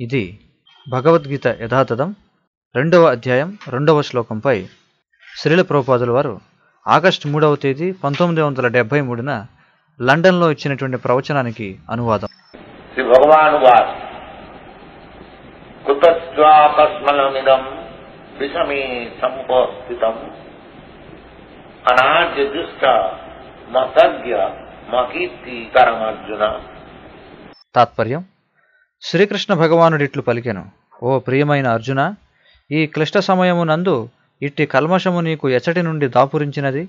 ఇది భగవద్గీత యథాతథం రెండవ అధ్యాయం రెండవ శ్లోకంపై శ్రీల ప్రభుపాదుల వారు ఆగస్టు మూడవ తేదీ పంతొమ్మిది వందల డెబ్బై మూడున లండన్లో ఇచ్చినటువంటి ప్రవచనానికి అనువాదం. శ్రీ భగవాను తాత్పర్యం శ్రీకృష్ణ భగవానుడిట్లు పలికెను. ఓ ప్రియమైన అర్జున ఈ క్లిష్ట సమయమునందు ఇట్టి కల్మషము నీకు ఎచ్చటి నుండి దాపురించినది?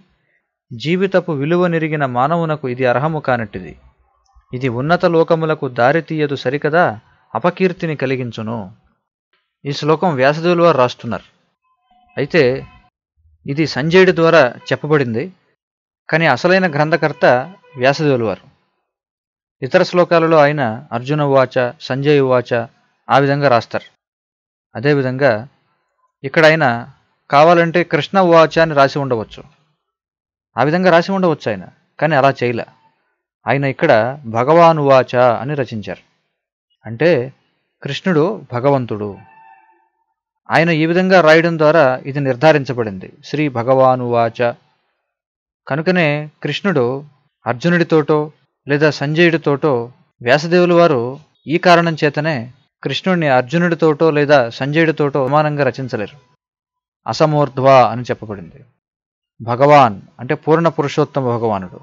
జీవితపు విలువ నిరిగిన మానవునకు ఇది అర్హము కానట్టిది. ఇది ఉన్నత లోకములకు దారి తీయదు సరికదా? అపకీర్తిని కలిగించును. ఈ శ్లోకం వ్యాసదేవులు వారు రాస్తున్నారు. అయితే ఇది సంజయుడి ద్వారా చెప్పబడింది. కానీ అసలైన గ్రంథకర్త వ్యాసదేవులు వారు. ఇతర శ్లోకాలలో ఆయన అర్జున ఉవాచ సంజయ్ ఉవాచ ఆ విధంగా రాస్తారు. అదేవిధంగా ఇక్కడ ఆయన కావాలంటే కృష్ణ ఉవాచ అని రాసి ఉండవచ్చు. ఆ విధంగా రాసి ఉండవచ్చు ఆయన కానీ అలా చేయలే. ఆయన ఇక్కడ భగవాను వాచ అని రచించారు. అంటే కృష్ణుడు భగవంతుడు. ఆయన ఈ విధంగా రాయడం ద్వారా ఇది నిర్ధారించబడింది. శ్రీ భగవాను వాచ కనుకనే కృష్ణుడు అర్జునుడితోటో లేదా సంజయుడితోటో వ్యాసదేవుల వారు ఈ కారణం చేతనే కృష్ణుడిని అర్జునుడితోటో లేదా సంజయుడితోటో సమానంగా రచించలేరు. అసమూర్ధ్వ అని చెప్పబడింది. భగవాన్ అంటే పూర్ణ పురుషోత్తమ భగవానుడు.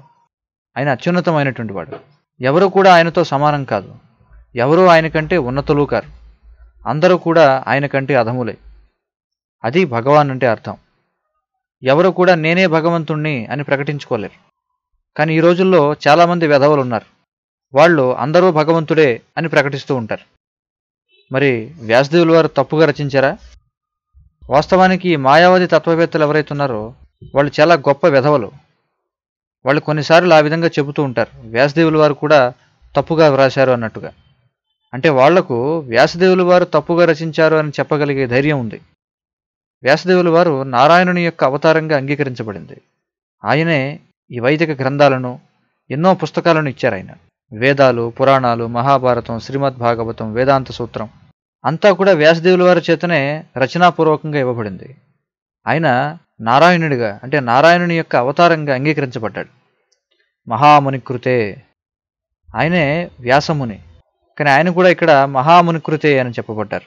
ఆయన అత్యున్నతమైనటువంటి వాడు. ఎవరు కూడా ఆయనతో సమానం కాదు. ఎవరూ ఆయన కంటే ఉన్నతులు కారు. అందరూ కూడా ఆయన కంటే అధములే. అది భగవాన్ అంటే అర్థం. ఎవరు కూడా నేనే భగవంతుణ్ణి అని ప్రకటించుకోలేరు. కానీ ఈ రోజుల్లో చాలామంది వెధవలు ఉన్నారు వాళ్ళు అందరూ భగవంతుడే అని ప్రకటిస్తూ ఉంటారు. మరి వ్యాసదేవుల వారు తప్పుగా రచించారా? వాస్తవానికి మాయావాది తత్వవేత్తలు ఎవరైతే ఉన్నారో వాళ్ళు చాలా గొప్ప వెధవలు. వాళ్ళు కొన్నిసార్లు ఆ విధంగా చెబుతూ ఉంటారు. వ్యాసదేవుల వారు కూడా తప్పుగా వ్రాశారు అన్నట్టుగా. అంటే వాళ్ళకు వ్యాసదేవుల వారు తప్పుగా రచించారు అని చెప్పగలిగే ధైర్యం ఉంది. వ్యాసదేవుల వారు నారాయణుని యొక్క అవతారంగా అంగీకరించబడింది. ఆయనే ఈ వైదిక గ్రంథాలను ఎన్నో పుస్తకాలను ఇచ్చారు ఆయన. వేదాలు పురాణాలు మహాభారతం శ్రీమద్ భాగవతం వేదాంత సూత్రం. అంతా కూడా వ్యాసదేవుల వారి చేతనే రచనాపూర్వకంగా ఇవ్వబడింది. ఆయన నారాయణుడిగా అంటే నారాయణుని యొక్క అవతారంగా అంగీకరించబడ్డాడు. మహాముని కృతే ఆయనే వ్యాసముని. కానీ ఆయన కూడా ఇక్కడ మహామునికృతే అని చెప్పబడ్డారు.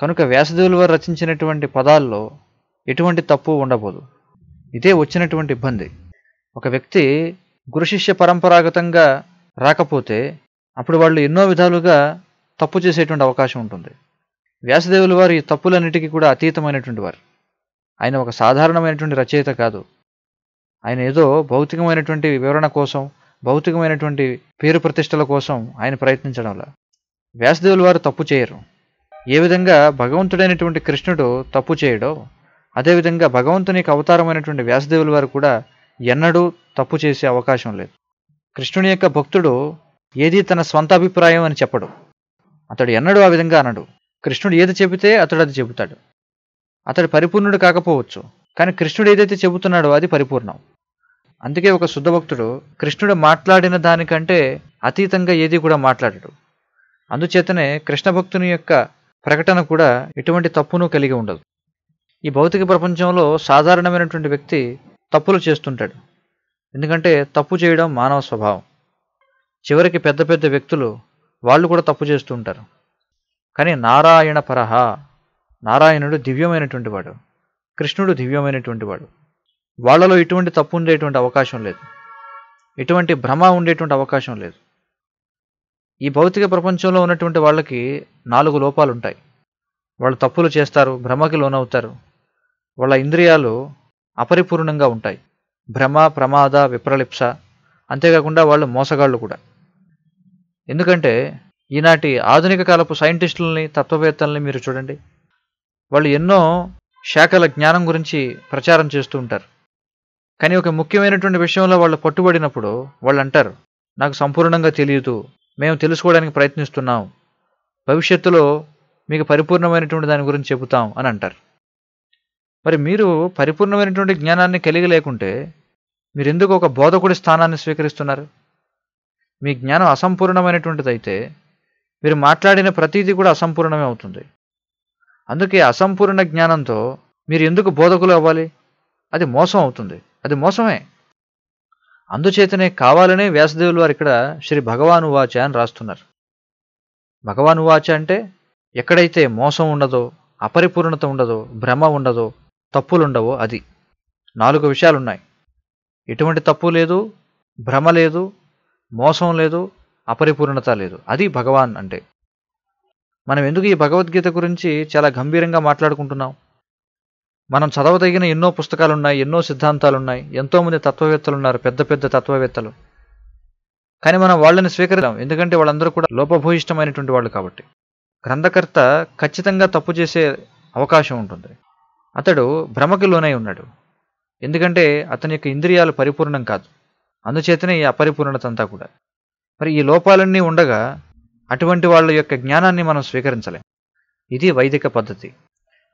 కనుక వ్యాసదేవుల వారు రచించినటువంటి పదాల్లో ఎటువంటి తప్పు ఉండబోదు. ఇదే వచ్చినటువంటి ఇబ్బంది. ఒక వ్యక్తి గురు శిష్య పరంపరాగతంగా రాకపోతే అప్పుడు వాళ్ళు ఎన్నో విధాలుగా తప్పు చేసేటువంటి అవకాశం ఉంటుంది. వ్యాసదేవుల వారు ఈ తప్పులన్నిటికీ కూడా అతీతమైనటువంటి వారు. ఆయన ఒక సాధారణమైనటువంటి రచయిత కాదు. ఆయన ఏదో భౌతికమైనటువంటి వివరణ కోసం భౌతికమైనటువంటి పేరు ప్రతిష్టల కోసం ఆయన ప్రయత్నించడంలా. వ్యాసదేవుల వారు తప్పు చేయరు. ఏ విధంగా భగవంతుడైనటువంటి కృష్ణుడు తప్పు చేయడో అదేవిధంగా భగవంతునికి అవతారమైనటువంటి వ్యాసదేవుల వారు కూడా ఎన్నడూ తప్పు చేసే అవకాశం లేదు. కృష్ణుని యొక్క భక్తుడు ఏది తన స్వంత అభిప్రాయం అని చెప్పడు. అతడు ఎన్నడూ ఆ విధంగా అనడు. కృష్ణుడు ఏది చెబితే అతడు అది చెబుతాడు. అతడు పరిపూర్ణుడు కాకపోవచ్చు. కానీ కృష్ణుడు ఏదైతే చెబుతున్నాడో అది పరిపూర్ణం. అందుకే ఒక శుద్ధ భక్తుడు కృష్ణుడు మాట్లాడిన దానికంటే అతీతంగా ఏది కూడా మాట్లాడడు. అందుచేతనే కృష్ణ భక్తుని యొక్క ప్రకటన కూడా ఎటువంటి తప్పును కలిగి ఉండదు. ఈ భౌతిక ప్రపంచంలో సాధారణమైనటువంటి వ్యక్తి తప్పులు చేస్తుంటాడు. ఎందుకంటే తప్పు చేయడం మానవ స్వభావం. చివరికి పెద్ద పెద్ద వ్యక్తులు వాళ్ళు కూడా తప్పు చేస్తూ ఉంటారు. కానీ నారాయణ పరహ నారాయణుడు దివ్యమైనటువంటి వాడు. కృష్ణుడు దివ్యమైనటువంటి వాడు. వాళ్ళలో ఇటువంటి తప్పు ఉండేటువంటి అవకాశం లేదు. ఎటువంటి భ్రమ ఉండేటువంటి అవకాశం లేదు. ఈ భౌతిక ప్రపంచంలో ఉన్నటువంటి వాళ్ళకి నాలుగు లోపాలు ఉంటాయి వాళ్ళు తప్పులు చేస్తారు భ్రమకి లోనవుతారు. వాళ్ళ ఇంద్రియాలు అపరిపూర్ణంగా ఉంటాయి. భ్రమ ప్రమాద విప్రలిప్స అంతేకాకుండా వాళ్ళు మోసగాళ్ళు కూడా. ఎందుకంటే ఈనాటి ఆధునిక కాలపు సైంటిస్టులని తత్వవేత్తల్ని మీరు చూడండి. వాళ్ళు ఎన్నో శాఖల జ్ఞానం గురించి ప్రచారం చేస్తూ ఉంటారు. కానీ ఒక ముఖ్యమైనటువంటి విషయంలో వాళ్ళు పట్టుబడినప్పుడు వాళ్ళు అంటారు నాకు సంపూర్ణంగా తెలియదు. మేము తెలుసుకోవడానికి ప్రయత్నిస్తున్నాం. భవిష్యత్తులో మీకు పరిపూర్ణమైనటువంటి దాని గురించి చెబుతాం అని అంటారు. మరి మీరు పరిపూర్ణమైనటువంటి జ్ఞానాన్ని కలిగి లేకుంటే మీరు ఎందుకు ఒక బోధకుడి స్థానాన్ని స్వీకరిస్తున్నారు? మీ జ్ఞానం అసంపూర్ణమైనటువంటిది అయితే మీరు మాట్లాడిన ప్రతీది కూడా అసంపూర్ణమే అవుతుంది. అందుకే అసంపూర్ణ జ్ఞానంతో మీరు ఎందుకు బోధకులు అవ్వాలి? అది మోసం అవుతుంది. అది మోసమే. అందుచేతనే కావాలనే వ్యాసదేవులు వారు ఇక్కడ శ్రీ భగవాను వాచ అని రాస్తున్నారు. భగవాను వాచ అంటే ఎక్కడైతే మోసం ఉండదో అపరిపూర్ణత ఉండదో భ్రమ ఉండదో తప్పులుండవో అది. నాలుగు విషయాలున్నాయి. ఎటువంటి తప్పు లేదు భ్రమ లేదు మోసం లేదు అపరిపూర్ణత లేదు. అది భగవాన్ అంటే. మనం ఎందుకు ఈ భగవద్గీత గురించి చాలా గంభీరంగా మాట్లాడుకుంటున్నాం? మనం చదవదగిన ఎన్నో పుస్తకాలు ఉన్నాయి ఎన్నో సిద్ధాంతాలున్నాయి ఎంతోమంది తత్వవేత్తలు ఉన్నారు పెద్ద పెద్ద తత్వవేత్తలు. కానీ మనం వాళ్ళని స్వీకరిద్దాం. ఎందుకంటే వాళ్ళందరూ కూడా లోపభూయిష్టమైనటువంటి వాళ్ళు కాబట్టి. గ్రంథకర్త ఖచ్చితంగా తప్పు చేసే అవకాశం ఉంటుంది. అతడు భ్రమకి లోనై ఉన్నాడు. ఎందుకంటే అతని యొక్క ఇంద్రియాలు పరిపూర్ణం కాదు. అందుచేతనే ఈ అపరిపూర్ణత అంతా కూడా. మరి ఈ లోపాలన్నీ ఉండగా అటువంటి వాళ్ళ యొక్క జ్ఞానాన్ని మనం స్వీకరించలేం. ఇది వైదిక పద్ధతి.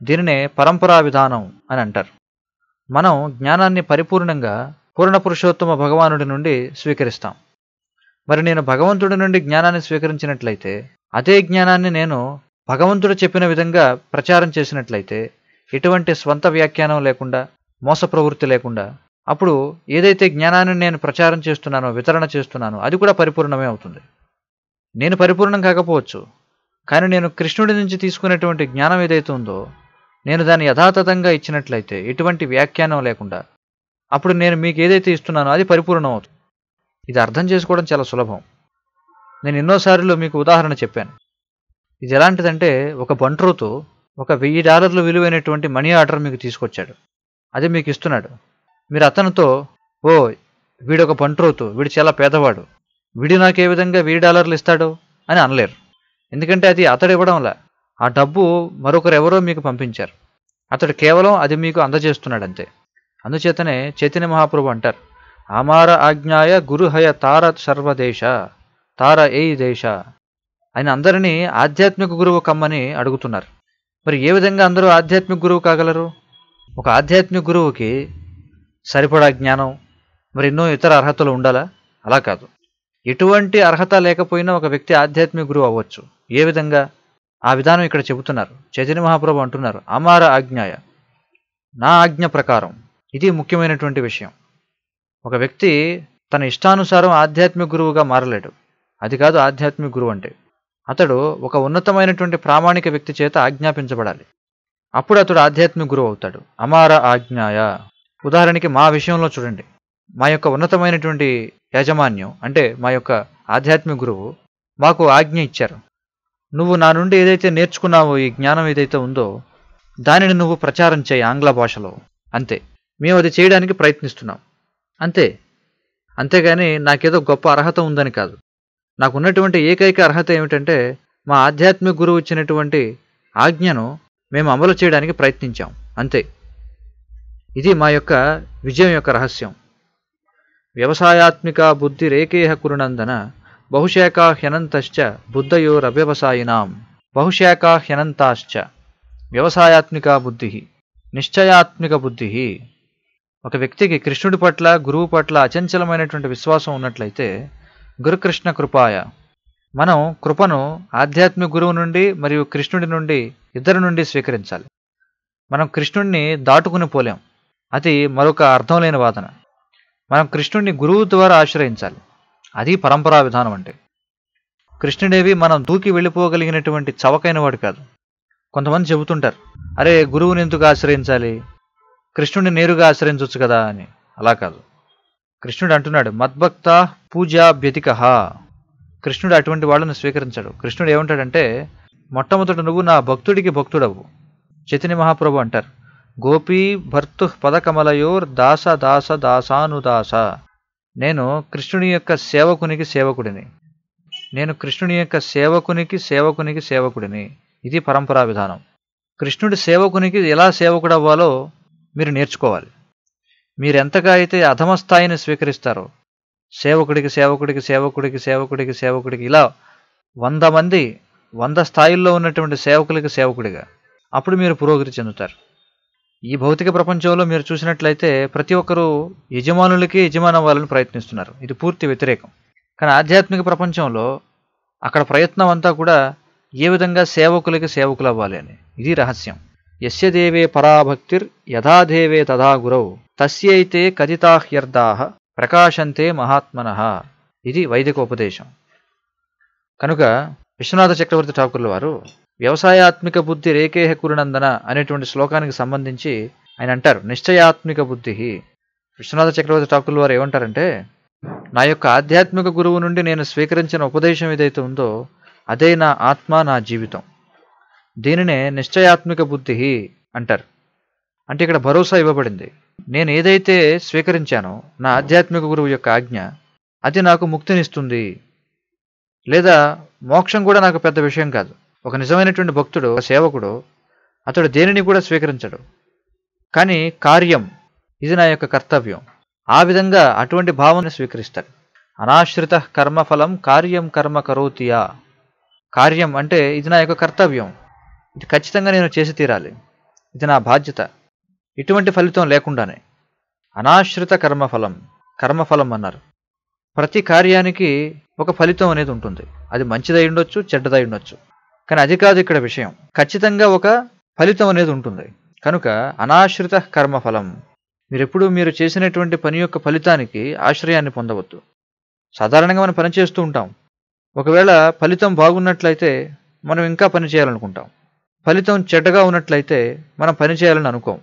దీనినే పరంపరా విధానం అని అంటారు. మనం జ్ఞానాన్ని పరిపూర్ణంగా పూర్ణ పురుషోత్తమ భగవానుడి నుండి స్వీకరిస్తాం. మరి నేను భగవంతుడి నుండి జ్ఞానాన్ని స్వీకరించినట్లయితే అదే జ్ఞానాన్ని నేను భగవంతుడు చెప్పిన విధంగా ప్రచారం చేసినట్లయితే ఎటువంటి స్వంత వ్యాఖ్యానం లేకుండా మోస ప్రవృత్తి లేకుండా అప్పుడు ఏదైతే జ్ఞానాన్ని నేను ప్రచారం చేస్తున్నానో వితరణ చేస్తున్నానో అది కూడా పరిపూర్ణమే అవుతుంది. నేను పరిపూర్ణం కాకపోవచ్చు కానీ నేను కృష్ణుడి నుంచి తీసుకునేటువంటి జ్ఞానం ఏదైతే ఉందో నేను దాన్ని యథాతథంగా ఇచ్చినట్లయితే ఎటువంటి వ్యాఖ్యానం లేకుండా అప్పుడు నేను మీకు ఏదైతే ఇస్తున్నానో అది పరిపూర్ణం అవుతుంది. ఇది అర్థం చేసుకోవడం చాలా సులభం. నేను ఎన్నోసార్లు మీకు ఉదాహరణ చెప్పాను. ఇది ఎలాంటిదంటే ఒక బంట్రోతు ఒక వెయ్యి డాలర్లు విలువైనటువంటి మనీ ఆర్డర్ మీకు తీసుకొచ్చాడు. అది మీకు ఇస్తున్నాడు. మీరు అతనితో ఓ వీడొక పంట్రోతు వీడు చాలా పేదవాడు వీడు నాకు ఏ విధంగా వెయ్యి డాలర్లు ఇస్తాడు? అని అనలేరు. ఎందుకంటే అది అతడు ఇవ్వడంలా ఆ డబ్బు మరొకరు ఎవరో మీకు పంపించారు. అతడు కేవలం అది మీకు అందజేస్తున్నాడు అంతే అందుచేతనే చైతన్య మహాప్రభు అంటారు అమార ఆజ్ఞాయ గురుహయ తార సర్వదేశ తార ఏయి దేశ ఆయన అందరినీ ఆధ్యాత్మిక గురువు కమ్మని అడుగుతున్నారు. మరి ఏ విధంగా అందరూ ఆధ్యాత్మిక గురువు కాగలరు? ఒక ఆధ్యాత్మిక గురువుకి సరిపడా జ్ఞానం మరి ఎన్నో ఇతర అర్హతలు ఉండాలా? అలా కాదు. ఎటువంటి అర్హత లేకపోయినా ఒక వ్యక్తి ఆధ్యాత్మిక గురువు అవ్వచ్చు. ఏ విధంగా? ఆ విధానం ఇక్కడ చెబుతున్నారు. చైతన్య మహాప్రభు అంటున్నారు అమార ఆజ్ఞాయ నా ఆజ్ఞ ప్రకారం. ఇది ముఖ్యమైనటువంటి విషయం. ఒక వ్యక్తి తన ఇష్టానుసారం ఆధ్యాత్మిక గురువుగా మారలేడు. అది కాదు ఆధ్యాత్మిక గురువు అంటే. అతడు ఒక ఉన్నతమైనటువంటి ప్రామాణిక వ్యక్తి చేత ఆజ్ఞాపించబడాలి. అప్పుడు అతడు ఆధ్యాత్మిక గురువు అవుతాడు. అమార ఆజ్ఞాయ. ఉదాహరణకి మా విషయంలో చూడండి. మా యొక్క ఉన్నతమైనటువంటి యాజమాన్యం అంటే మా యొక్క ఆధ్యాత్మిక గురువు మాకు ఆజ్ఞ ఇచ్చారు. నువ్వు నా నుండి ఏదైతే నేర్చుకున్నావో ఈ జ్ఞానం ఏదైతే ఉందో దానిని నువ్వు ప్రచారం చేయి ఆంగ్ల భాషలో. అంతే. మేము అది చేయడానికి ప్రయత్నిస్తున్నాం. అంతే. అంతేగాని నాకేదో గొప్ప అర్హత ఉందని కాదు. నాకు ఉన్నటువంటి ఏకైక అర్హత ఏమిటంటే మా ఆధ్యాత్మిక గురువు ఇచ్చినటువంటి ఆజ్ఞను మేము అమలు చేయడానికి ప్రయత్నించాం. అంతే. ఇది మా యొక్క విజయం యొక్క రహస్యం. వ్యవసాయాత్మిక బుద్ధి రేకేహ కురునందన బహుశాఖా హ్యనంతశ్చ బుద్ధయోరవ్యవసాయినాం బహుశాఖా హ్యనంతాశ్చ వ్యవసాయాత్మిక బుద్ధి నిశ్చయాత్మిక బుద్ధి. ఒక వ్యక్తికి కృష్ణుడి పట్ల గురువు పట్ల అచంచలమైనటువంటి విశ్వాసం ఉన్నట్లయితే గురుకృష్ణ కృపాయ. మనం కృపను ఆధ్యాత్మిక గురువు నుండి మరియు కృష్ణుడి నుండి ఇద్దరి నుండి స్వీకరించాలి. మనం కృష్ణుడిని దాటుకుని పోలేం. అది మరొక అర్థం లేని వాదన. మనం కృష్ణుడిని గురువు ద్వారా ఆశ్రయించాలి. అది పరంపరా విధానం అంటే. కృష్ణుడేవి మనం దూకి వెళ్ళిపోగలిగినటువంటి చవకైన వాడు కాదు. కొంతమంది చెబుతుంటారు అరే గురువుని ఎందుకు ఆశ్రయించాలి? కృష్ణుడిని నేరుగా ఆశ్రయించవచ్చు కదా అని. అలా కాదు. కృష్ణుడు అంటున్నాడు మద్భక్త పూజా పూజాభ్యతిక కృష్ణుడు అటువంటి వాళ్ళను స్వీకరించాడు. కృష్ణుడు ఏమంటాడంటే మొట్టమొదట నువ్వు నా భక్తుడికి భక్తుడవు. చైతన్య మహాప్రభు అంటారు గోపీ భర్తు పదకమలయోర్ దాస దాస దాసానుదాస నేను కృష్ణుని యొక్క సేవకునికి సేవకుడిని. నేను కృష్ణుని యొక్క సేవకునికి సేవకునికి సేవకుడిని. ఇది పరంపరా విధానం. కృష్ణుడి సేవకునికి ఎలా సేవకుడవ్వాలో మీరు నేర్చుకోవాలి. మీరెంతగా అయితే అధమ స్థాయిని స్వీకరిస్తారో సేవకుడికి సేవకుడికి సేవకుడికి సేవకుడికి సేవకుడికి ఇలా వంద మంది వంద స్థాయిల్లో ఉన్నటువంటి సేవకులకి సేవకుడిగా అప్పుడు మీరు పురోగతి చెందుతారు. ఈ భౌతిక ప్రపంచంలో మీరు చూసినట్లయితే ప్రతి ఒక్కరూ యజమానులకి యజమాని అవ్వాలని ప్రయత్నిస్తున్నారు. ఇది పూర్తి వ్యతిరేకం. కానీ ఆధ్యాత్మిక ప్రపంచంలో అక్కడ ప్రయత్నం అంతా కూడా ఏ విధంగా సేవకులకి సేవకులు అవ్వాలి అని. ఇది రహస్యం. ఎస్య దేవే పరాభక్తిర్ యథాదేవే తథా గురౌ తస్యైతే కథితాహ్యర్థాహ ప్రకాశంతే మహాత్మన ఇది వైదిక ఉపదేశం కనుక విశ్వనాథ చక్రవర్తి ఠాకూర్ల వారు వ్యవసాయాత్మిక బుద్ధి రేకేహ కురునందన అనేటువంటి శ్లోకానికి సంబంధించి ఆయన అంటారు నిశ్చయాత్మిక బుద్ధి. విశ్వనాథ చక్రవర్తి ఠాకూర్ల వారు ఏమంటారంటే నా యొక్క ఆధ్యాత్మిక గురువు నుండి నేను స్వీకరించిన ఉపదేశం ఏదైతే ఉందో అదే నా ఆత్మ నా జీవితం. దీనినే నిశ్చయాత్మిక బుద్ధి అంటారు. అంటే ఇక్కడ భరోసా ఇవ్వబడింది. నేను ఏదైతే స్వీకరించానో నా ఆధ్యాత్మిక గురువు యొక్క ఆజ్ఞ అది నాకు ముక్తినిస్తుంది. లేదా మోక్షం కూడా నాకు పెద్ద విషయం కాదు. ఒక నిజమైనటువంటి భక్తుడు ఒక సేవకుడు అతడు దేనిని కూడా స్వీకరించడు. కానీ కార్యం ఇది నా యొక్క కర్తవ్యం. ఆ విధంగా అటువంటి భావన స్వీకరిస్తాడు అనాశ్రిత కర్మఫలం కార్యం కర్మ కరోతియా. కార్యం అంటే ఇది నా యొక్క కర్తవ్యం. ఇది ఖచ్చితంగా నేను చేసి తీరాలి. ఇది నా బాధ్యత. ఇటువంటి ఫలితం లేకుండానే. అనాశ్రిత కర్మఫలం కర్మఫలం అన్నారు. ప్రతి కార్యానికి ఒక ఫలితం అనేది ఉంటుంది. అది మంచిదై ఉండొచ్చు చెడ్డదై ఉండొచ్చు. కానీ అది కాదు ఇక్కడ విషయం. ఖచ్చితంగా ఒక ఫలితం అనేది ఉంటుంది. కనుక అనాశ్రిత కర్మఫలం మీరెప్పుడు మీరు చేసినటువంటి పని యొక్క ఫలితానికి ఆశ్రయాన్ని పొందవద్దు. సాధారణంగా మనం పని చేస్తూ ఉంటాం. ఒకవేళ ఫలితం బాగున్నట్లయితే మనం ఇంకా పని చేయాలనుకుంటాం. ఫలితం చెడ్డగా ఉన్నట్లయితే మనం పని చేయాలని అనుకోం.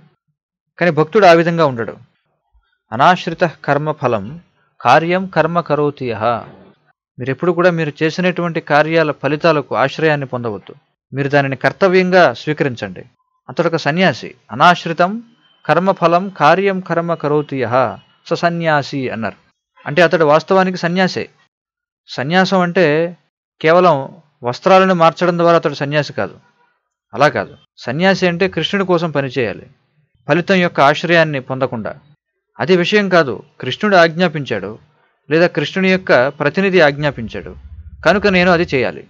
కానీ భక్తుడు ఆ విధంగా ఉండడు. అనాశ్రిత కర్మఫలం కార్యం కర్మ కరోతి యహ. మీరెప్పుడు కూడా మీరు చేసినటువంటి కార్యాల ఫలితాలకు ఆశ్రయాన్ని పొందవద్దు. మీరు దానిని కర్తవ్యంగా స్వీకరించండి. అతడు ఒక సన్యాసి అనాశ్రితం కర్మఫలం కార్యం కర్మ కరోతి ససన్యాసి అన్నారు. అంటే అతడు వాస్తవానికి సన్యాసే. సన్యాసం అంటే కేవలం వస్త్రాలను మార్చడం ద్వారా అతడు సన్యాసి కాదు. అలా కాదు. సన్యాసి అంటే కృష్ణుడి కోసం పనిచేయాలి ఫలితం యొక్క ఆశ్రయాన్ని పొందకుండా. అది విషయం కాదు. కృష్ణుడు ఆజ్ఞాపించాడు లేదా కృష్ణుని యొక్క ప్రతినిధి ఆజ్ఞాపించాడు. కనుక నేను అది చేయాలి.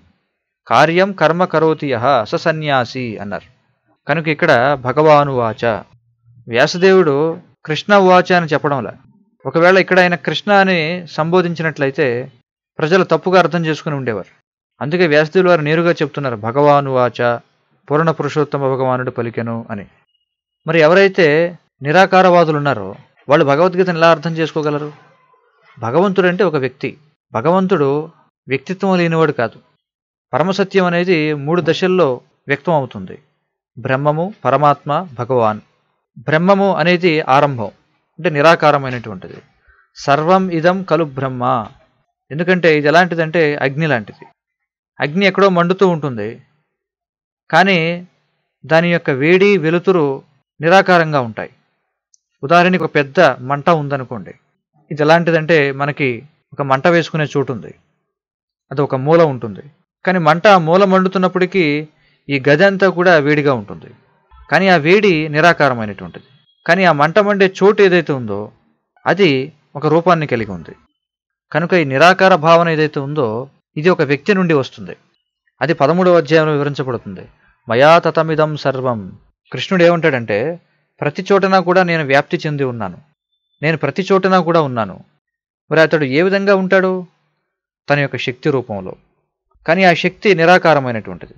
కార్యం కర్మ కరోతి యహ స సన్యాసి అన్నారు. కనుక ఇక్కడ భగవాను వాచ. వ్యాసదేవుడు కృష్ణ వాచ అని చెప్పడంలా. ఒకవేళ ఇక్కడ ఆయన కృష్ణ అని సంబోధించినట్లయితే ప్రజలు తప్పుగా అర్థం చేసుకుని ఉండేవారు. అందుకే వ్యాసదేవులు వారు నేరుగా చెప్తున్నారు భగవాను వాచ పూర్ణ పురుషోత్తమ భగవానుడు పలికెను అని. మరి ఎవరైతే నిరాకారవాదులు ఉన్నారో వాళ్ళు భగవద్గీతను ఎలా అర్థం చేసుకోగలరు? భగవంతుడు అంటే ఒక వ్యక్తి. భగవంతుడు వ్యక్తిత్వం లేనివాడు కాదు. పరమసత్యం అనేది మూడు దశల్లో వ్యక్తం అవుతుంది. బ్రహ్మము పరమాత్మ భగవాన్. బ్రహ్మము అనేది ఆరంభం అంటే నిరాకారమైనటువంటిది. సర్వం ఇదం కలు బ్రహ్మ. ఎందుకంటే ఇది ఎలాంటిదంటే అగ్ని లాంటిది. అగ్ని ఎక్కడో మండుతూ ఉంటుంది. కానీ దాని యొక్క వేడి వెలుతురు నిరాకారంగా ఉంటాయి. ఉదాహరణకి ఒక పెద్ద మంట ఉందనుకోండి. ఇది ఎలాంటిదంటే మనకి ఒక మంట వేసుకునే చోటు ఉంది. అది ఒక మూల ఉంటుంది. కానీ మంట మూల మండుతున్నప్పటికీ ఈ గది అంతా కూడా వేడిగా ఉంటుంది. కానీ ఆ వేడి నిరాకారమైనటువంటిది. కానీ ఆ మంట మండే చోటు ఏదైతే ఉందో అది ఒక రూపాన్ని కలిగి ఉంది. కనుక ఈ నిరాకార భావన ఏదైతే ఉందో ఇది ఒక వ్యక్తి నుండి వస్తుంది. అది పదమూడవ అధ్యాయంలో వివరించబడుతుంది. మయా తతమిదం సర్వం. కృష్ణుడు ఏమంటాడంటే ప్రతి చోటన కూడా నేను వ్యాప్తి చెంది ఉన్నాను. నేను ప్రతి చోటన కూడా ఉన్నాను. మరి అతడు ఏ విధంగా ఉంటాడు? తన యొక్క శక్తి రూపంలో. కానీ ఆ శక్తి నిరాకారమైనటువంటిది.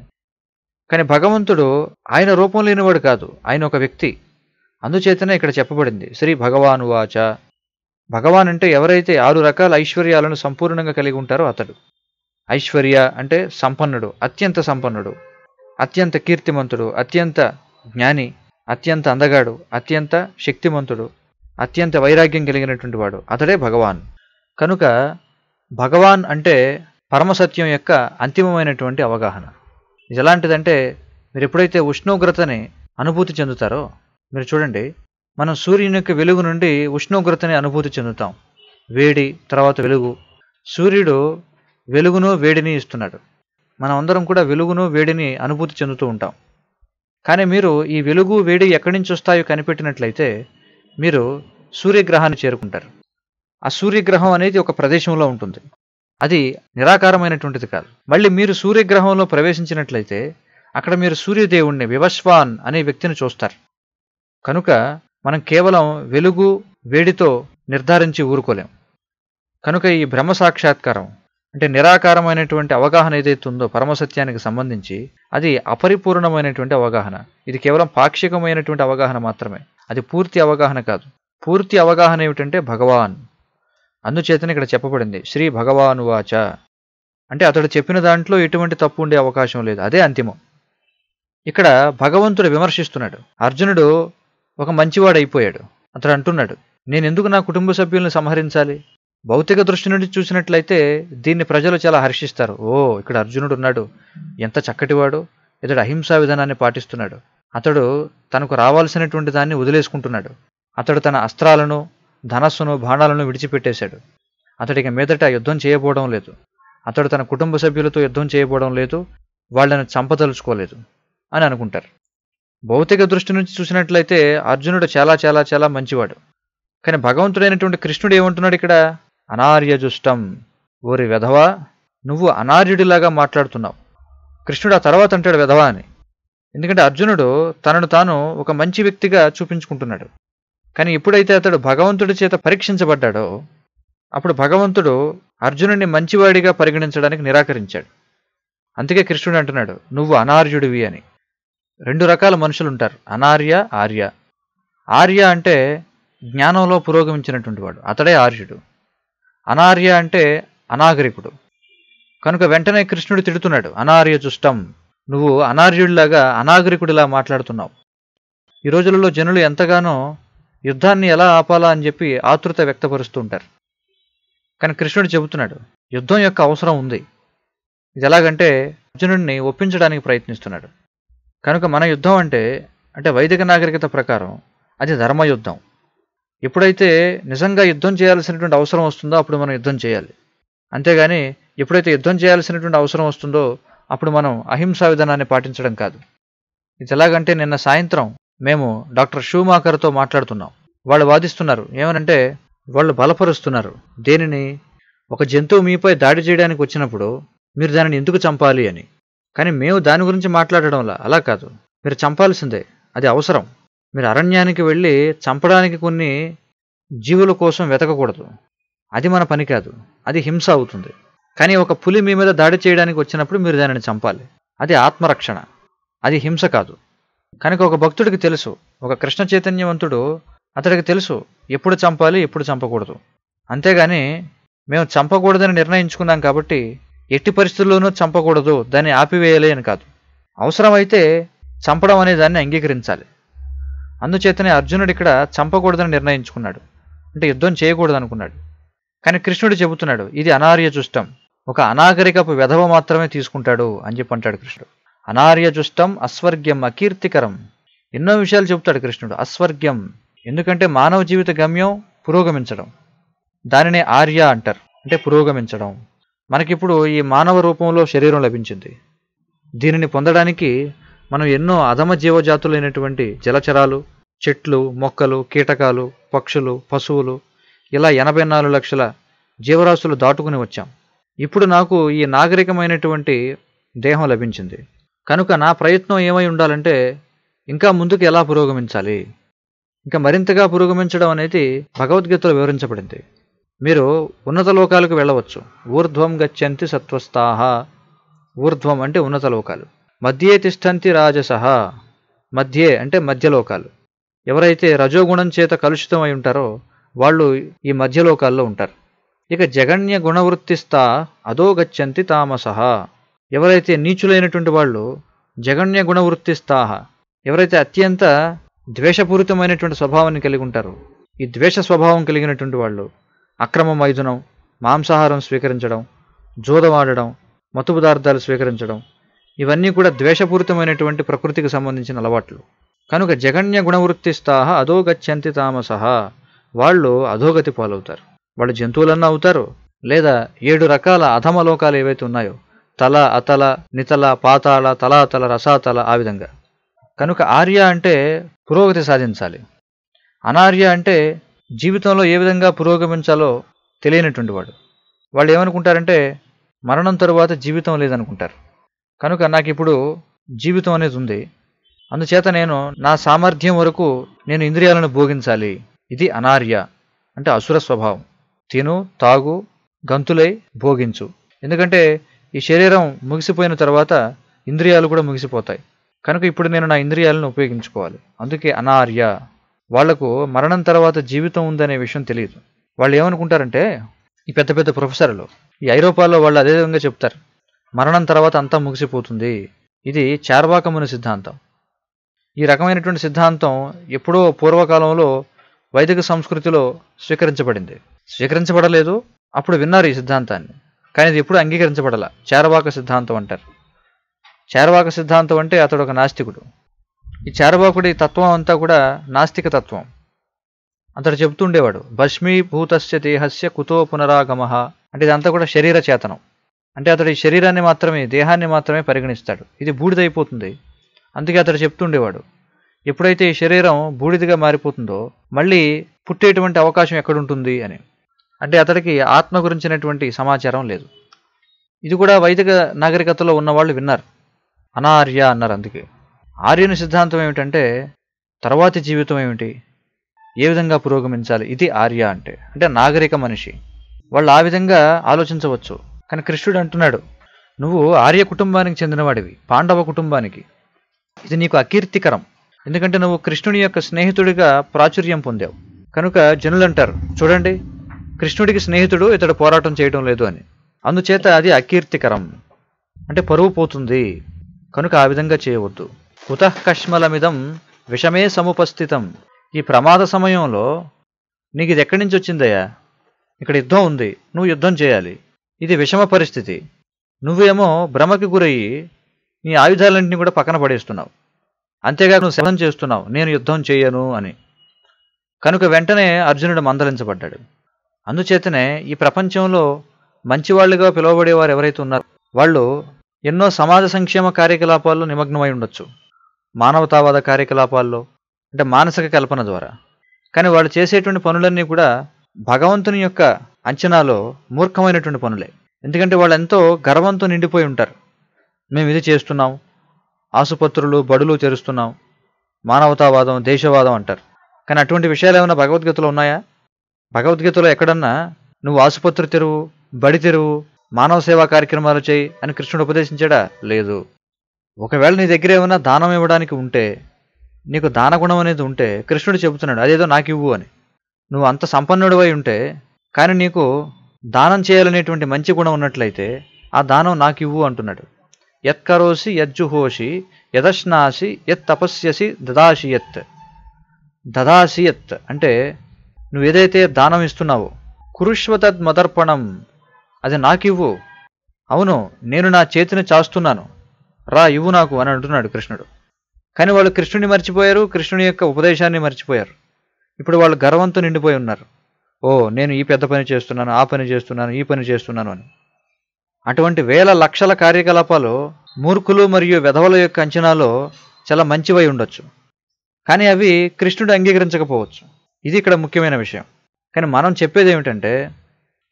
కానీ భగవంతుడు ఆయన రూపం లేనివాడు కాదు. ఆయన ఒక వ్యక్తి. అందుచేతనే ఇక్కడ చెప్పబడింది శ్రీ భగవాను వాచ. భగవాన్ అంటే ఎవరైతే ఆరు రకాల ఐశ్వర్యాలను సంపూర్ణంగా కలిగి ఉంటారో అతడు. ఐశ్వర్య అంటే సంపన్నుడు అత్యంత సంపన్నుడు. అత్యంత కీర్తిమంతుడు అత్యంత జ్ఞాని అత్యంత అందగాడు అత్యంత శక్తిమంతుడు అత్యంత వైరాగ్యం కలిగినటువంటి వాడు. అతడే భగవాన్. కనుక భగవాన్ అంటే పరమసత్యం యొక్క అంతిమమైనటువంటి అవగాహన. ఇది ఎలాంటిదంటే మీరు ఎప్పుడైతే ఉష్ణోగ్రతని అనుభూతి చెందుతారో మీరు చూడండి మనం సూర్యుని యొక్క వెలుగు నుండి ఉష్ణోగ్రతని అనుభూతి చెందుతాం. వేడి తర్వాత వెలుగు. సూర్యుడు వెలుగును వేడిని ఇస్తున్నాడు. మనం అందరం కూడా వెలుగును వేడిని అనుభూతి చెందుతూ ఉంటాం. కానీ మీరు ఈ వెలుగు వేడి ఎక్కడి నుంచి వస్తాయో కనిపెట్టినట్లయితే మీరు సూర్యగ్రహాన్ని చేరుకుంటారు. ఆ సూర్యగ్రహం అనేది ఒక ప్రదేశంలో ఉంటుంది. అది నిరాకారమైనటువంటిది కాదు. మళ్ళీ మీరు సూర్యగ్రహంలో ప్రవేశించినట్లయితే అక్కడ మీరు సూర్యదేవుణ్ణి వివశ్వాన్ అనే వ్యక్తిని చూస్తారు. కనుక మనం కేవలం వెలుగు వేడితో నిర్ధారించి ఊరుకోలేం. కనుక ఈ బ్రహ్మ సాక్షాత్కారం అంటే నిరాకారమైనటువంటి అవగాహన ఏదైతే ఉందో పరమసత్యానికి సంబంధించి అది అపరిపూర్ణమైనటువంటి అవగాహన. ఇది కేవలం పాక్షికమైనటువంటి అవగాహన మాత్రమే. అది పూర్తి అవగాహన కాదు. పూర్తి అవగాహన ఏమిటంటే భగవాన్. అందుచేతనే ఇక్కడ చెప్పబడింది శ్రీ భగవాను వాచ అంటే అతడు చెప్పిన దాంట్లో ఎటువంటి తప్పు ఉండే అవకాశం లేదు. అదే అంతిమం. ఇక్కడ భగవంతుడు విమర్శిస్తున్నాడు. అర్జునుడు ఒక మంచివాడు అయిపోయాడు అతడు అంటున్నాడు నేను ఎందుకు నా కుటుంబ సభ్యులను సంహరించాలి? భౌతిక దృష్టి నుండి చూసినట్లయితే దీన్ని ప్రజలు చాలా హర్షిస్తారు. ఓ ఇక్కడ అర్జునుడు ఉన్నాడు. ఎంత చక్కటివాడు. ఇతడు అహింసా విధానాన్ని పాటిస్తున్నాడు. అతడు తనకు రావాల్సినటువంటి దాన్ని వదిలేసుకుంటున్నాడు. అతడు తన అస్త్రాలను ధనస్సును బాణాలను విడిచిపెట్టేశాడు. అతడికి మీదట యుద్ధం చేయబోవడం లేదు. అతడు తన కుటుంబ సభ్యులతో యుద్ధం చేయబోవడం లేదు. వాళ్ళని చంపదలుచుకోలేదు అని అనుకుంటారు. భౌతిక దృష్టి నుంచి చూసినట్లయితే అర్జునుడు చాలా చాలా చాలా మంచివాడు. కానీ భగవంతుడైనటువంటి కృష్ణుడు ఏమంటున్నాడు ఇక్కడ? అనార్యజుష్టం. ఓరి వెధవా నువ్వు అనార్యుడిలాగా మాట్లాడుతున్నావు. కృష్ణుడు ఆ తర్వాత అంటాడు వెధవా అని. ఎందుకంటే అర్జునుడు తనను తాను ఒక మంచి వ్యక్తిగా చూపించుకుంటున్నాడు. కానీ ఎప్పుడైతే అతడు భగవంతుడి చేత పరీక్షించబడ్డాడో అప్పుడు భగవంతుడు అర్జునుడిని మంచివాడిగా పరిగణించడానికి నిరాకరించాడు. అందుకే కృష్ణుడు అంటున్నాడు నువ్వు అనార్యుడివి అని. రెండు రకాల మనుషులు ఉంటారు అనార్య ఆర్య. ఆర్య అంటే జ్ఞానంలో పురోగమించినటువంటి వాడు అతడే ఆర్యుడు. అనార్య అంటే అనాగరికుడు. కనుక వెంటనే కృష్ణుడు తిడుతున్నాడు అనార్య చుష్టం నువ్వు అనార్యుడిలాగా అనాగరికుడిలా మాట్లాడుతున్నావు. ఈ రోజులలో జనులు ఎంతగానో యుద్ధాన్ని ఎలా ఆపాలా అని చెప్పి ఆతృత వ్యక్తపరుస్తూ ఉంటారు కానీ కృష్ణుడు చెబుతున్నాడు యుద్ధం యొక్క అవసరం ఉంది. ఇది ఎలాగంటే అర్జునుడిని ఒప్పించడానికి ప్రయత్నిస్తున్నాడు. కనుక మన యుద్ధం అంటే అంటే వైదిక నాగరికత ప్రకారం అది ధర్మయుద్ధం. ఎప్పుడైతే నిజంగా యుద్ధం చేయాల్సినటువంటి అవసరం వస్తుందో అప్పుడు మనం యుద్ధం చేయాలి. అంతేగాని ఎప్పుడైతే యుద్ధం చేయాల్సినటువంటి అవసరం వస్తుందో అప్పుడు మనం అహింసా విధానాన్ని పాటించడం కాదు. ఇది ఎలాగంటే నిన్న సాయంత్రం మేము డాక్టర్ షూమాకర్తో మాట్లాడుతున్నాం. వాళ్ళు వాదిస్తున్నారు. ఏమనంటే వాళ్ళు బలపరుస్తున్నారు. దేనిని? ఒక జంతువు మీపై దాడి చేయడానికి వచ్చినప్పుడు మీరు దానిని ఎందుకు చంపాలి అని. కానీ మేము దాని గురించి మాట్లాడడంలా అలా కాదు. మీరు చంపాల్సిందే. అది అవసరం. మీరు అరణ్యానికి వెళ్ళి చంపడానికి కొన్ని జీవుల కోసం వెతకకూడదు. అది మన పని కాదు. అది హింస అవుతుంది. కానీ ఒక పులి మీ మీద దాడి చేయడానికి వచ్చినప్పుడు మీరు దానిని చంపాలి. అది ఆత్మరక్షణ. అది హింస కాదు. కనుక ఒక భక్తుడికి తెలుసు ఒక కృష్ణ చైతన్యవంతుడు అతడికి తెలుసు ఎప్పుడు చంపాలి ఎప్పుడు చంపకూడదు. అంతేగాని మేము చంపకూడదని నిర్ణయించుకున్నాం కాబట్టి ఎట్టి పరిస్థితుల్లోనూ చంపకూడదు దాన్ని ఆపివేయాలి అని కాదు. అవసరమైతే చంపడం అనే దాన్ని అంగీకరించాలి. అందుచేతనే అర్జునుడు ఇక్కడ చంపకూడదని నిర్ణయించుకున్నాడు. అంటే యుద్ధం చేయకూడదు అనుకున్నాడు కానీ కృష్ణుడు చెబుతున్నాడు ఇది అనార్య జుష్టం ఒక అనాగరికపు వెధవ మాత్రమే తీసుకుంటాడు అని చెప్పి అంటాడు కృష్ణుడు. అనార్య జుష్టం అస్వర్గ్యం అకీర్తికరం. ఎన్నో విషయాలు చెబుతాడు కృష్ణుడు అస్వర్గ్యం. ఎందుకంటే మానవ జీవిత గమ్యం పురోగమించడం. దానినే ఆర్య అంటారు అంటే పురోగమించడం. మనకిప్పుడు ఈ మానవ రూపంలో శరీరం లభించింది. దీనిని పొందడానికి మనం ఎన్నో అధమ జీవజాతులైనటువంటి జలచరాలు చెట్లు మొక్కలు కీటకాలు పక్షులు పశువులు ఇలా ఎనభై నాలుగు లక్షల జీవరాశులు దాటుకుని వచ్చాం. ఇప్పుడు నాకు ఈ నాగరికమైనటువంటి దేహం లభించింది. కనుక నా ప్రయత్నం ఏమై ఉండాలంటే ఇంకా ముందుకు ఎలా పురోగమించాలి? ఇంకా మరింతగా పురోగమించడం అనేది భగవద్గీతలో వివరించబడింది. మీరు ఉన్నత లోకాలకు వెళ్ళవచ్చు. ఊర్ధ్వం గచ్చంతి సత్వస్థాహ. ఊర్ధ్వం అంటే ఉన్నత లోకాలు. మధ్యే తిష్టంతి రాజసహ. మధ్యే అంటే మధ్యలోకాలు ఎవరైతే రజోగుణం చేత కలుషితం అయి ఉంటారో వాళ్ళు ఈ మధ్యలోకాల్లో ఉంటారు. ఇక జగన్య గుణవృత్తిస్తా అదో గచ్చంతి తామసహ ఎవరైతే నీచులైనటువంటి వాళ్ళు జగన్య గుణవృత్తిస్తాహ ఎవరైతే అత్యంత ద్వేషపూరితమైనటువంటి స్వభావాన్ని కలిగి ఉంటారో ఈ ద్వేష స్వభావం కలిగినటువంటి వాళ్ళు అక్రమ మైథునం మాంసాహారం స్వీకరించడం జోదమాడడం మత్తు పదార్థాలు స్వీకరించడం ఇవన్నీ కూడా ద్వేషపూరితమైనటువంటి ప్రకృతికి సంబంధించిన అలవాట్లు. కనుక జగన్య గుణవృత్తిస్థాహ అధోగచ్చంతి తామసహ వాళ్ళు అధోగతి పాలవుతారు. వాళ్ళు జంతువులన్నా అవుతారు. లేదా ఏడు రకాల అధమ లోకాలు ఏవైతే ఉన్నాయో తల అతల నితల పాతాళ తలాతల రసాతల ఆ విధంగా. కనుక ఆర్య అంటే పురోగతి సాధించాలి. అనార్య అంటే జీవితంలో ఏ విధంగా పురోగమించాలో తెలియనటువంటి వాడు. వాళ్ళు ఏమనుకుంటారంటే మరణం తరువాత జీవితం లేదనుకుంటారు. కనుక నాకు ఇప్పుడు జీవితం అనేది ఉంది. అందుచేత నేను నా సామర్థ్యం వరకు నేను ఇంద్రియాలను భోగించాలి. ఇది అనార్య అంటే అసుర స్వభావం. తిను తాగు గంతులై భోగించు. ఎందుకంటే ఈ శరీరం ముగిసిపోయిన తర్వాత ఇంద్రియాలు కూడా ముగిసిపోతాయి. కనుక ఇప్పుడు నేను నా ఇంద్రియాలను ఉపయోగించుకోవాలి. అందుకే అనార్య. వాళ్ళకు మరణం తర్వాత జీవితం ఉందనే విషయం తెలియదు. వాళ్ళు ఏమనుకుంటారంటే ఈ పెద్ద పెద్ద ప్రొఫెసర్లు ఈ ఐరోపాలో వాళ్ళు అదే విధంగా చెప్తారు. మరణం తర్వాత అంతా ముగిసిపోతుంది. ఇది చార్వాకమున సిద్ధాంతం. ఈ రకమైనటువంటి సిద్ధాంతం ఎప్పుడో పూర్వకాలంలో వైదిక సంస్కృతిలో స్వీకరించబడింది. స్వీకరించబడలేదు. అప్పుడు విన్నారు ఈ సిద్ధాంతాన్ని. కానీ ఇది ఎప్పుడు అంగీకరించబడల. చారవాక సిద్ధాంతం అంటారు. చారవాక సిద్ధాంతం అంటే అతడు ఒక నాస్తికుడు. ఈ చారవాకుడి తత్వం అంతా కూడా నాస్తిక తత్వం. అతడు చెబుతుండేవాడు భస్మీభూతస్య దేహస్య కుతో పునరాగమ. అంటే ఇదంతా కూడా శరీర చేతనం. అంటే అతడు ఈ శరీరాన్ని మాత్రమే దేహాన్ని మాత్రమే పరిగణిస్తాడు. ఇది బూడిదైపోతుంది. అందుకే అతడు చెప్తుండేవాడు ఎప్పుడైతే ఈ శరీరం బూడిదిగా మారిపోతుందో మళ్ళీ పుట్టేటువంటి అవకాశం ఎక్కడుంటుంది? అని. అంటే అతడికి ఆత్మ గురించినటువంటి సమాచారం లేదు. ఇది కూడా వైదిక నాగరికతలో ఉన్నవాళ్ళు విన్నారు. అనార్య అన్నారు అందుకే. ఆర్యుని సిద్ధాంతం ఏమిటంటే తర్వాతి జీవితం ఏమిటి? ఏ విధంగా పురోగమించాలి? ఇది ఆర్య అంటే. అంటే నాగరిక మనిషి. వాళ్ళు ఆ విధంగా ఆలోచించవచ్చు. కానీ కృష్ణుడు అంటున్నాడు నువ్వు ఆర్య కుటుంబానికి చెందినవాడివి పాండవ కుటుంబానికి. ఇది నీకు అకీర్తికరం. ఎందుకంటే నువ్వు కృష్ణుని యొక్క స్నేహితుడిగా ప్రాచుర్యం పొందావు. కనుక జనులు అంటారు చూడండి కృష్ణుడికి స్నేహితుడు ఇతడు పోరాటం చేయడం లేదు అని. అందుచేత అది అకీర్తికరం. అంటే పరువు పోతుంది. కనుక ఆ విధంగా చేయవద్దు. కుతః కష్మలమిదం విషమే సముపస్థితం. ఈ ప్రమాద సమయంలో నీకు ఇది ఎక్కడి నుంచి వచ్చిందయ్యా? ఇక్కడ యుద్ధం ఉంది. నువ్వు యుద్ధం చేయాలి. ఇది విషమ పరిస్థితి. నువ్వేమో భ్రమకి గురయ్యి నీ ఆయుధాలన్నింటినీ కూడా పక్కన పడేస్తున్నావు. అంతేగా నువ్వు శవనం చేస్తున్నావు. నేను యుద్ధం చేయను అని. కనుక వెంటనే అర్జునుడు మందలించబడ్డాడు. అందుచేతనే ఈ ప్రపంచంలో మంచివాళ్ళుగా పిలువబడేవారు ఎవరైతే ఉన్నారో వాళ్ళు ఎన్నో సమాజ సంక్షేమ కార్యకలాపాల్లో నిమగ్నమై ఉండొచ్చు. మానవతావాద కార్యకలాపాల్లో అంటే మానసిక కల్పన ద్వారా. కానీ వాళ్ళు చేసేటువంటి పనులన్నీ కూడా భగవంతుని యొక్క అంచనాలో మూర్ఖమైనటువంటి పనులే. ఎందుకంటే వాళ్ళు ఎంతో గర్వంతో నిండిపోయి ఉంటారు. మేము ఇది చేస్తున్నాం. ఆసుపత్రులు బడులు తెరుస్తున్నాం మానవతావాదం దేశవాదం అంటారు. కానీ అటువంటి విషయాలు ఏమైనా భగవద్గీతలో ఉన్నాయా? భగవద్గీతలో ఎక్కడన్నా నువ్వు ఆసుపత్రి తెరువు బడి తెరువు మానవ సేవా కార్యక్రమాలు చేయి అని కృష్ణుడు ఉపదేశించాడా? లేదు. ఒకవేళ నీ దగ్గర ఏమైనా దానం ఇవ్వడానికి ఉంటే నీకు దానగుణం అనేది ఉంటే కృష్ణుడు చెబుతున్నాడు అదేదో నాకు ఇవ్వు అని. నువ్వు అంత సంపన్నుడివై ఉంటే కానీ నీకు దానం చేయాలనేటువంటి మంచి గుణం ఉన్నట్లయితే ఆ దానం నాకు ఇవ్వు అంటున్నాడు. యత్కరోసి యజ్జుహోషి యదశ్నాసి యత్ తపస్యసి దదాసి యత్. దదాసి యత్ అంటే నువ్వు ఏదైతే దానం ఇస్తున్నావో కురుష్వతద్ మదర్పణం అది నాకివ్వు. అవును నేను నా చేతిని చాస్తున్నాను. రా ఇవ్వు నాకు అని అంటున్నాడు కృష్ణుడు. కానీ వాళ్ళు కృష్ణుని మర్చిపోయారు కృష్ణుని యొక్క ఉపదేశాన్ని మర్చిపోయారు. ఇప్పుడు వాళ్ళు గర్వంతో నిండిపోయి ఉన్నారు. ఓ నేను ఈ పెద్ద పని చేస్తున్నాను ఆ పని చేస్తున్నాను ఈ పని చేస్తున్నాను అని. అటువంటి వేల లక్షల కార్యకలాపాలు మూర్ఖులు మరియు వెధవల యొక్క అంచనాలో చాలా మంచివై ఉండొచ్చు. కానీ అవి కృష్ణుడు అంగీకరించకపోవచ్చు. ఇది ఇక్కడ ముఖ్యమైన విషయం. కానీ మనం చెప్పేది ఏమిటంటే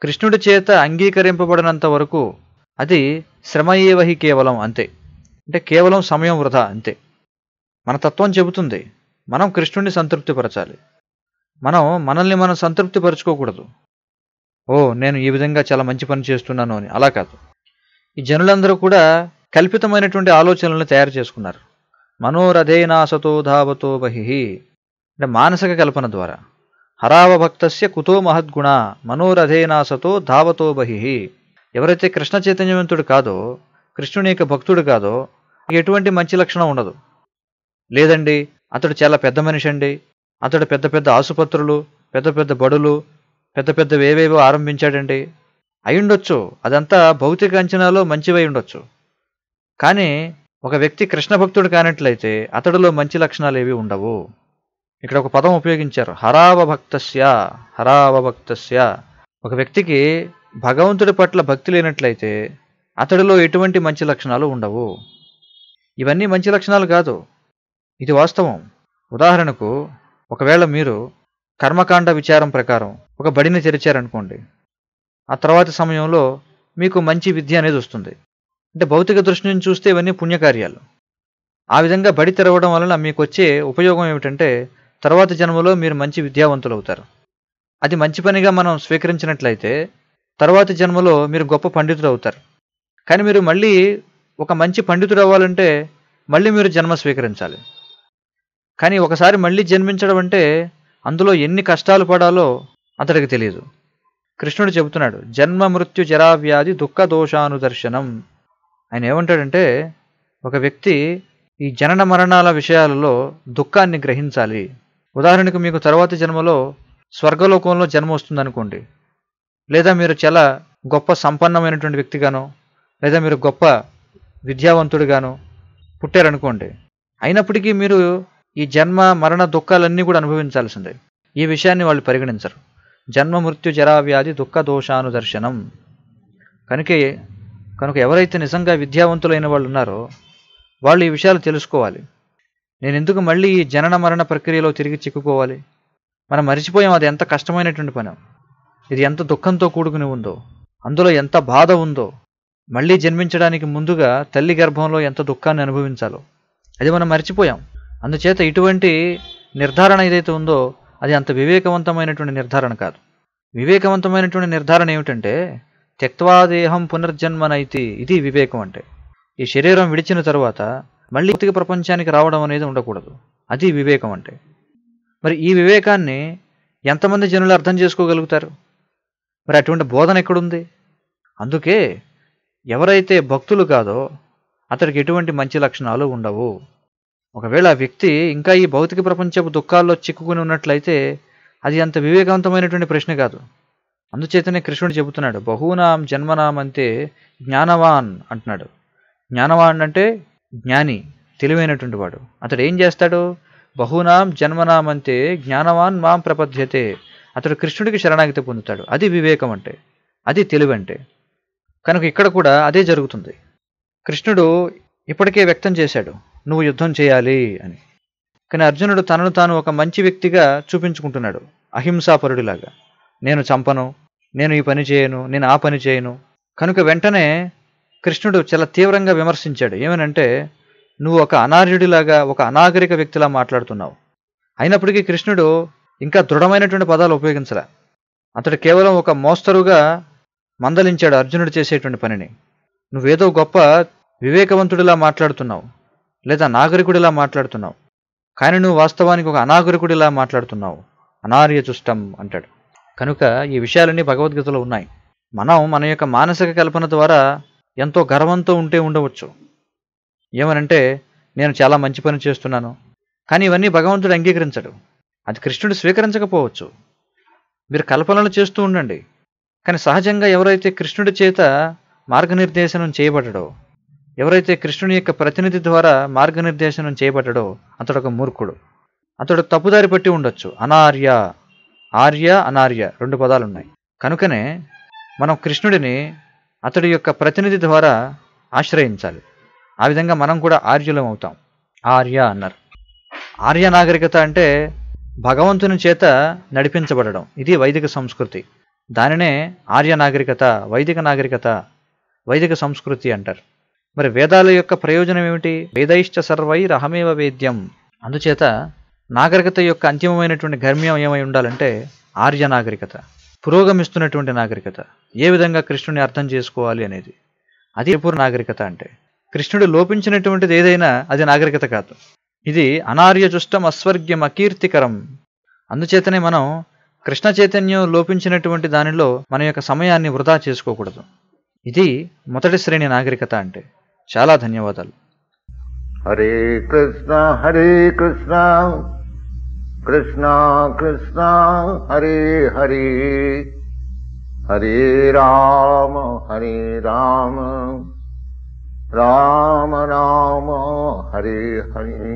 కృష్ణుడి చేత అంగీకరింపబడినంత వరకు అది శ్రమయేవహి కేవలం అంతే. అంటే కేవలం సమయం వృధా అంతే. మన తత్వం చెబుతుంది మనం కృష్ణుడిని సంతృప్తిపరచాలి. మనం మనల్ని మనం సంతృప్తిపరచుకోకూడదు. ఓ నేను ఈ విధంగా చాలా మంచి పని చేస్తున్నాను అని. అలా కాదు. ఈ జనులందరూ కూడా కల్పితమైనటువంటి ఆలోచనలను తయారు చేసుకున్నారు. మనోరథేనాసతో ధావతో బహిహి అంటే మానసిక కల్పన ద్వారా. హరావభక్తస్య కుతో మహద్గుణ మనోరథేనాసతో ధావతో బహిహి ఎవరైతే కృష్ణ చైతన్యవంతుడు కాదో కృష్ణుని యొక్క భక్తుడు కాదో ఎటువంటి మంచి లక్షణం ఉండదు. లేదండి అతడు చాలా పెద్ద మనిషి అండి. అతడు పెద్ద పెద్ద ఆసుపత్రులు పెద్ద పెద్ద బడులు పెద్ద పెద్దవి ఏవేవో ఆరంభించాడండి. అయ్యుండొచ్చు. అదంతా భౌతిక అంచనాలో మంచివై ఉండొచ్చు. కానీ ఒక వ్యక్తి కృష్ణ భక్తుడు కానట్లయితే అతడిలో మంచి లక్షణాలు ఏవి ఉండవు. ఇక్కడ ఒక పదం ఉపయోగించారు. హరావభక్తస్య హరావభక్తస్య. ఒక వ్యక్తికి భగవంతుడి పట్ల భక్తి లేనట్లయితే అతడిలో ఎటువంటి మంచి లక్షణాలు ఉండవు. ఇవన్నీ మంచి లక్షణాలు కాదు. ఇది వాస్తవం. ఉదాహరణకు ఒకవేళ మీరు కర్మకాండ విచారం ప్రకారం ఒక బడిని తెరిచారనుకోండి. ఆ తర్వాతి సమయంలో మీకు మంచి విద్య అనేది వస్తుంది. అంటే భౌతిక దృష్టి నుంచి చూస్తే ఇవన్నీ పుణ్యకార్యాలు. ఆ విధంగా బడి తెరవడం వలన మీకు వచ్చే ఉపయోగం ఏమిటంటే తర్వాత జన్మలో మీరు మంచి విద్యావంతులు అవుతారు అది మంచి పనిగా మనం స్వీకరించినట్లయితే తర్వాతి జన్మలో మీరు గొప్ప పండితుడు అవుతారు కానీ మీరు మళ్ళీ ఒక మంచి పండితుడు అవ్వాలంటే మళ్ళీ మీరు జన్మ స్వీకరించాలి. కానీ ఒకసారి మళ్ళీ జన్మించడం అంటే అందులో ఎన్ని కష్టాలు పడాలో అతడికి తెలియదు. కృష్ణుడు చెబుతున్నాడు జన్మ మృత్యు జరావ్యాధి దుఃఖ దోషానుదర్శనం. ఆయన ఏమంటాడంటే ఒక వ్యక్తి ఈ జనన మరణాల విషయాలలో దుఃఖాన్ని గ్రహించాలి. ఉదాహరణకు మీకు తర్వాతి జన్మలో స్వర్గలోకంలో జన్మ వస్తుందనుకోండి. లేదా మీరు చాలా గొప్ప సంపన్నమైనటువంటి వ్యక్తిగానో లేదా మీరు గొప్ప విద్యావంతుడిగానో పుట్టారనుకోండి. అయినప్పటికీ మీరు ఈ జన్మ మరణ దుఃఖాలన్నీ కూడా అనుభవించాల్సిందే. ఈ విషయాన్ని వాళ్ళు పరిగణించరు. జన్మ మృత్యు జరావ్యాధి దుఃఖ దోషానుదర్శనం. కనుక కనుక ఎవరైతే నిజంగా విద్యావంతులైన వాళ్ళు ఉన్నారో వాళ్ళు ఈ విషయాలు తెలుసుకోవాలి. నేను ఎందుకు మళ్ళీ ఈ జనన మరణ ప్రక్రియలో తిరిగి చిక్కుకోవాలి? మనం మరిచిపోయాం అది ఎంత కష్టమైనటువంటి పని. ఇది ఎంత దుఃఖంతో కూడుకుని ఉందో అందులో ఎంత బాధ ఉందో మళ్ళీ జన్మించడానికి ముందుగా తల్లి గర్భంలో ఎంత దుఃఖాన్ని అనుభవించాలో. అది మనం మర్చిపోయాం. అందుచేత ఇటువంటి నిర్ధారణ ఏదైతే ఉందో అది అంత వివేకవంతమైనటువంటి నిర్ధారణ కాదు. వివేకవంతమైనటువంటి నిర్ధారణ ఏమిటంటే త్యక్వాదేహం పునర్జన్మనైతి ఇది వివేకం అంటే. ఈ శరీరం విడిచిన తర్వాత మళ్ళీ భౌతిక ప్రపంచానికి రావడం అనేది ఉండకూడదు. అది వివేకం అంటే. మరి ఈ వివేకాన్ని ఎంతమంది జనులు అర్థం చేసుకోగలుగుతారు? మరి అటువంటి బోధన ఎక్కడుంది? అందుకే ఎవరైతే భక్తులు కాదో అతడికి ఎటువంటి మంచి లక్షణాలు ఉండవు. ఒకవేళ ఆ వ్యక్తి ఇంకా ఈ భౌతిక ప్రపంచపు దుఃఖాల్లో చిక్కుకుని ఉన్నట్లయితే అది అంత వివేకవంతమైనటువంటి ప్రశ్న కాదు. అందుచేతనే కృష్ణుడు చెబుతున్నాడు బహూనాం జన్మనాం అంటే జ్ఞానవాన్ అంటున్నాడు. జ్ఞానవాన్ అంటే జ్ఞాని తెలివైనటువంటి వాడు. అతడు ఏం చేస్తాడు? బహూనాం జన్మనాం అంటే జ్ఞానవాన్ మాం ప్రపద్యతే అతడు కృష్ణుడికి శరణాగతి పొందుతాడు. అది వివేకం అంటే అది తెలివి అంటే కనుక ఇక్కడ కూడా అదే జరుగుతుంది. కృష్ణుడు ఇప్పటికే వ్యక్తం చేశాడు. నువ్వు యుద్ధం చేయాలి అని. కానీ అర్జునుడు తనను తాను ఒక మంచి వ్యక్తిగా చూపించుకుంటున్నాడు. అహింసాపరుడిలాగా. నేను చంపను నేను ఈ పని చేయను నేను ఆ పని చేయను. కనుక వెంటనే కృష్ణుడు చాలా తీవ్రంగా విమర్శించాడు. ఏమనంటే నువ్వు ఒక అనార్యుడిలాగా ఒక అనాగరిక వ్యక్తిలా మాట్లాడుతున్నావు. అయినప్పటికీ కృష్ణుడు ఇంకా దృఢమైనటువంటి పదాలు ఉపయోగించలే. అతడు కేవలం ఒక మోస్తరుగా మందలించాడు అర్జునుడు చేసేటువంటి పనిని. నువ్వేదో గొప్ప వివేకవంతుడిలా మాట్లాడుతున్నావు. లేదా నాగరికుడిలా మాట్లాడుతున్నావు. కానీ నువ్వు వాస్తవానికి ఒక అనాగరికుడిలా మాట్లాడుతున్నావు. అనార్య చుష్టం అంటాడు. కనుక ఈ విషయాలన్నీ భగవద్గీతలో ఉన్నాయి. మనం మన యొక్క మానసిక కల్పన ద్వారా ఎంతో గర్వంతో ఉంటే ఉండవచ్చు. ఏమనంటే నేను చాలా మంచి పని చేస్తున్నాను. కానీ ఇవన్నీ భగవంతుడు అంగీకరించడు. అది కృష్ణుడు స్వీకరించకపోవచ్చు. మీరు కల్పనలు చేస్తూ ఉండండి. కానీ సహజంగా ఎవరైతే కృష్ణుడి చేత మార్గనిర్దేశనం చేయబడ్డడో ఎవరైతే కృష్ణుని యొక్క ప్రతినిధి ద్వారా మార్గనిర్దేశనం చేయబడ్డడో అతడు ఒక మూర్ఖుడు. అతడు తప్పుదారి పట్టి ఉండొచ్చు. అనార్య. ఆర్య అనార్య రెండు పదాలు ఉన్నాయి కనుకనే మనం కృష్ణుడిని అతడి యొక్క ప్రతినిధి ద్వారా ఆశ్రయించాలి. ఆ విధంగా మనం కూడా ఆర్యులం అవుతాం. ఆర్య అన్నారు. ఆర్య నాగరికత అంటే భగవంతుని చేత నడిపించబడడం. ఇది వైదిక సంస్కృతి. దానినే ఆర్య నాగరికత వైదిక నాగరికత వైదిక సంస్కృతి అంటారు. మరి వేదాల యొక్క ప్రయోజనం ఏమిటి? వేదయిష్ఠ సర్వై రహమేవ వేద్యం. అందుచేత నాగరికత యొక్క అంతిమమైనటువంటి గర్మ్యం ఏమై ఉండాలంటే ఆర్య నాగరికత పురోగమిస్తున్నటువంటి నాగరికత. ఏ విధంగా కృష్ణుని అర్థం చేసుకోవాలి అనేది. అది పూర్వ నాగరికత అంటే. కృష్ణుడు లోపించినటువంటిది ఏదైనా అది నాగరికత కాదు. ఇది అనార్య చుష్టం అస్వర్గ్యం అకీర్తికరం. అందుచేతనే మనం కృష్ణ చైతన్యం లోపించినటువంటి దానిలో మన యొక్క సమయాన్ని వృధా చేసుకోకూడదు. ఇది మొదటి శ్రేణి నాగరికత అంటే. చాలా ధన్యవాదాలు హరే కృష్ణ హరే కృష్ణ కృష్ణ కృష్ణ హరే హరే హరే రామ హరే రామ రామ రామ హరే హరే